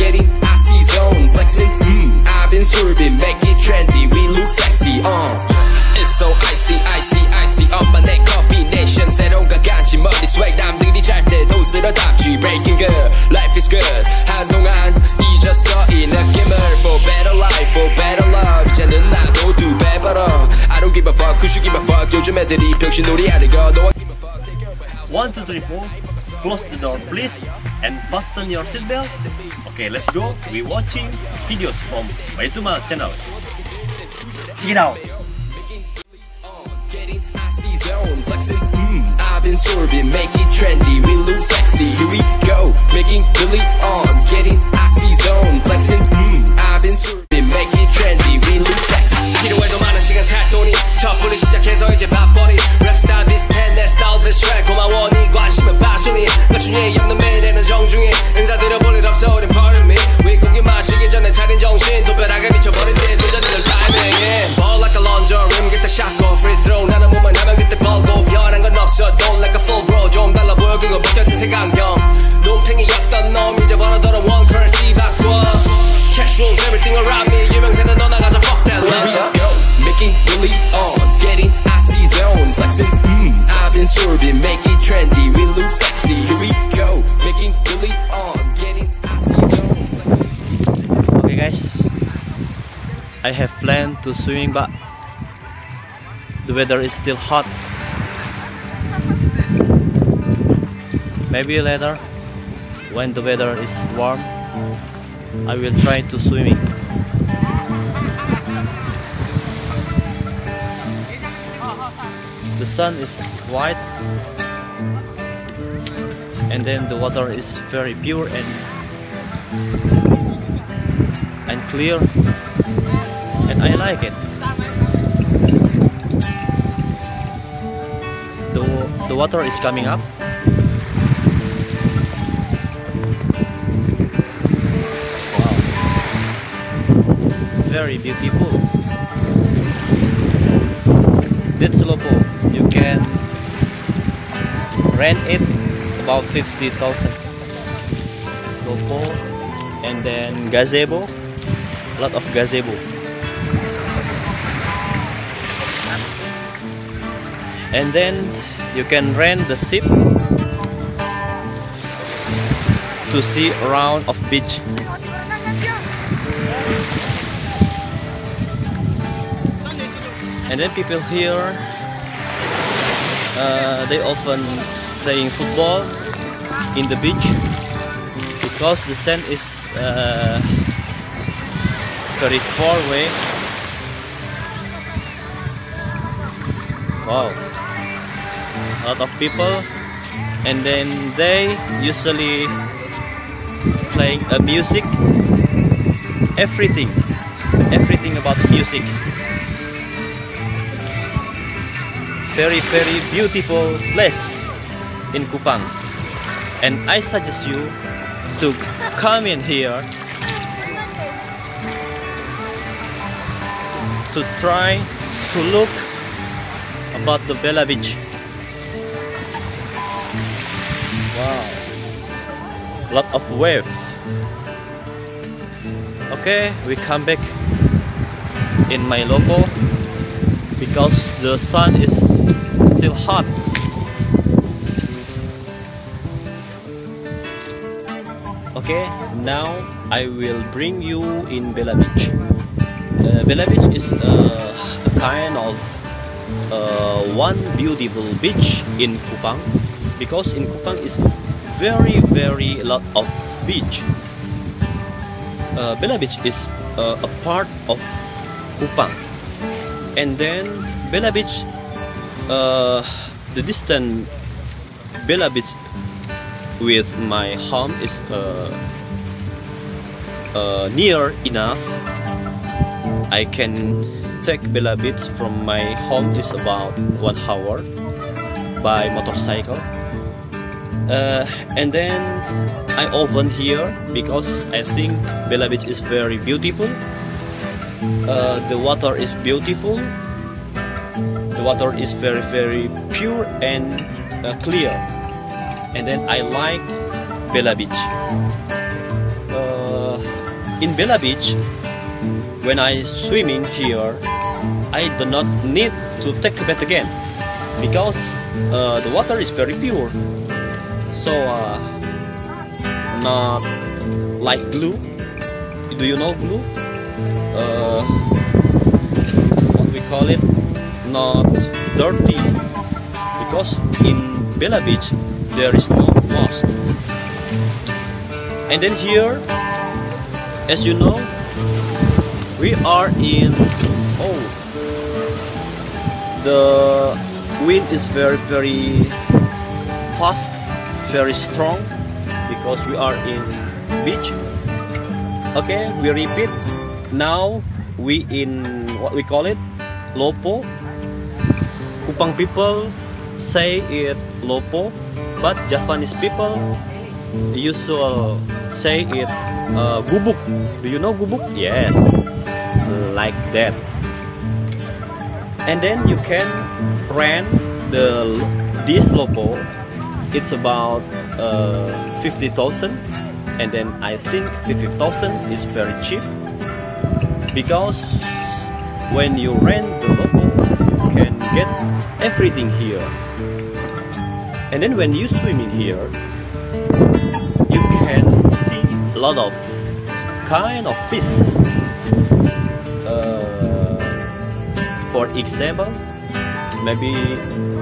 spaghetti, I see zone flexing. Mmm, I've been serving, make it trendy. We look sexy, uh. It's so icy, icy, icy on my neck combination. 새로운가 간지 머리 swag 남들이 잘때 돈스러답지 breaking good, life is good. 한동안 잊었어 a 느낌을 for better life, for better love. 이제는 나도 두배 I don't give a fuck, cause you give a fuck. 요즘 애들이 병신놀이 하는 거. No One, two, three, four. Close the door, please and fasten your seatbelt. Okay, let's go. We're watching videos from Baitul Mal channel. Check it out. Make it trendy, we look sexy, here we go, making on, getting zone, flexing, mm. 그거 벗겨진 색안경 눈탱이였던 놈 이제 벌어들어 one currency 바꿔 Cash rules everything around me 유명세는 너 나가자 fuck that let's go Making really on getting icy zone flexing mmm I've been sorbing make it trendy we look sexy here we go making really on getting icy zone flexing Okay, guys. I have planned to swimming, but the weather is still hot. Maybe later, when the weather is warm, I will try to swimming. The sun is white, and then the water is very pure and and clear and I like it. The, the water is coming up. Very beautiful. That's Lopo. You can rent it about 50,000 Lopo and then gazebo a lot of gazebo and then you can rent the ship to see around of beach and then people here uh, they often playing football in the beach because the sand is uh, very far away. Wow, a lot of people, and then they usually playing a music, everything, everything about music. Very very beautiful place in Kupang, and I suggest you to come in here to try to look about the Bella Beach. Wow, lot of wave. Okay, we come back in my lopo because the sun is still hot. Okay, now I will bring you in Bella Beach. Uh, Bella Beach is uh, a kind of uh, one beautiful beach in Kupang because in Kupang is very very lot of beach. Uh, Bella Beach is uh, a part of Kupang, and then Bella Beach, uh, the distance Bella Beach with my home is uh, uh, near enough I can take Bella Beach from my home is about one hour by motorcycle. Uh, and then I often here because I think Bella Beach is very beautiful. Uh, the water is beautiful. The water is very very pure and uh, clear. And then I like Bella Beach. Uh, in Bella Beach, when I swimming here, I do not need to take a bath again because uh, the water is very pure so uh, not like glue do you know glue uh, what we call it not dirty because in Bella Beach there is no mosque. And then here as you know we are in oh the wind is very very fast very strong because we are in beach. Okay we repeat. Now we in what we call it lopo kupang people say it lopo but japanese people usually say it uh, gubuk. Do you know gubuk? Yes. Like that. And then you can rent the this lopo. It's about uh, 50,000 and then I think 50,000 is very cheap. Because when you rent the lopo get everything here. And then when you swim in here you can see a lot of kind of fish. Uh, for example maybe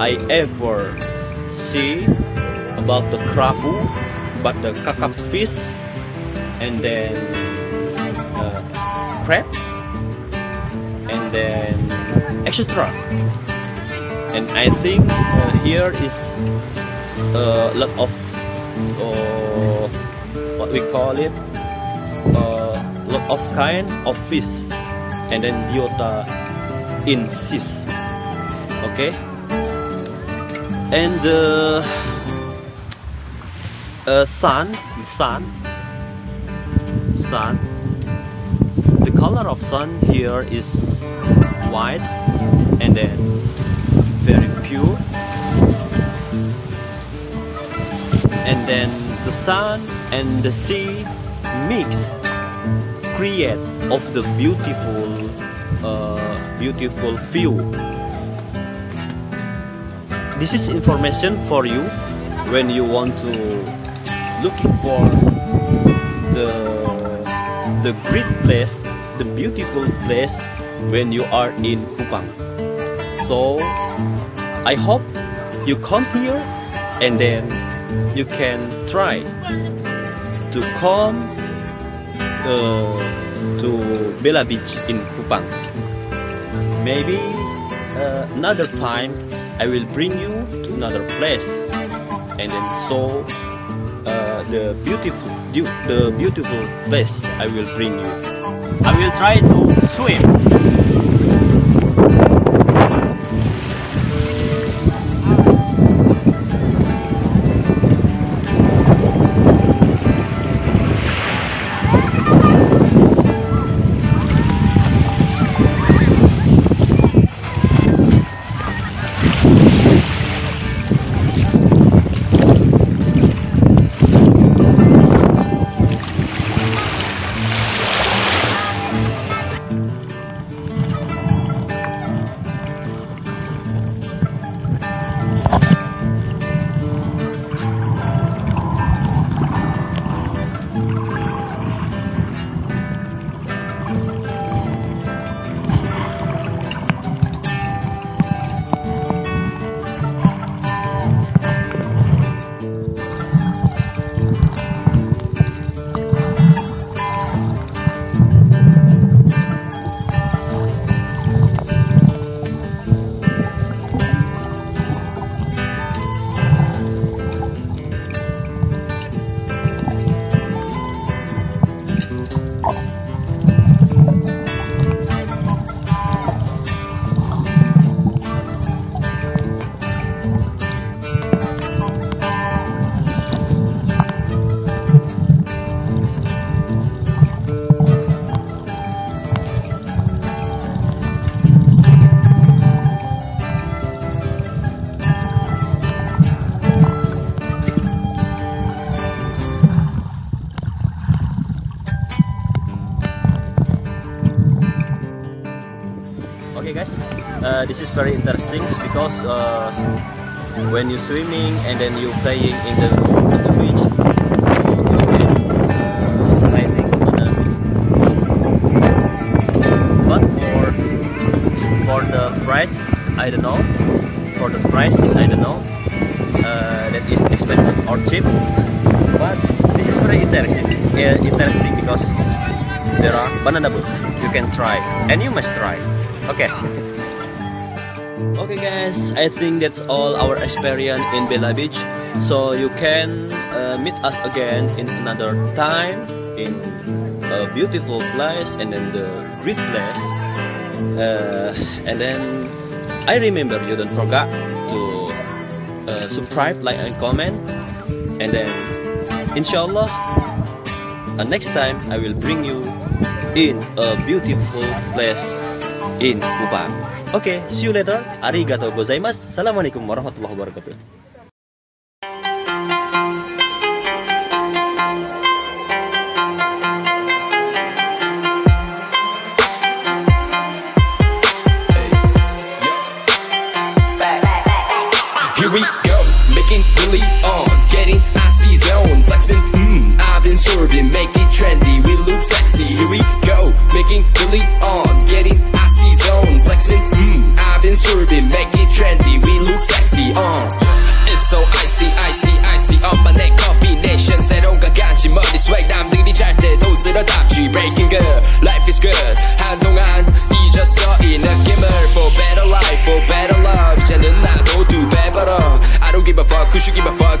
I ever see about the krabu but the kakap fish and then uh, crab and then etc and I think uh, here is a lot of uh, what we call it a lot of kind of fish. And then biota insist okay? And the uh, sun sun sun. The color of sun here is white and then then the sun and the sea mix create of the beautiful uh, beautiful view. This is information for you when you want to looking for the the great place the beautiful place when you are in Kupang. So I hope you come here and then you can try to come uh, to Bella Beach in Kupang maybe uh, another time I will bring you to another place and then show uh, the beautiful the beautiful place I will bring you. I will try to swim. This is very interesting because uh, when you're swimming and then you're playing in the, on the beach. But for for the price, I don't know. For the price is I don't know. Uh, that is expensive or cheap. But this is very interesting. Interesting because there are banana boat. You can try and you must try. Okay. Okay guys, I think that's all our experience in Bella Beach. So you can uh, meet us again in another time in a beautiful place and then the great place. Uh, and then I remember you don't forget to uh, subscribe, like and comment. And then inshallah uh, next time I will bring you in a beautiful place in Kupang. Okay, see you later. Arigatou gozaimasu. Assalamualaikum warahmatullahi wabarakatuh.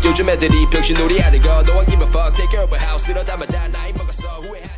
요즘 애들이 병신놀이 하는 거. No one give a fuck. Take care of a house. 이러다 마다 나이 먹었어. 후회하지.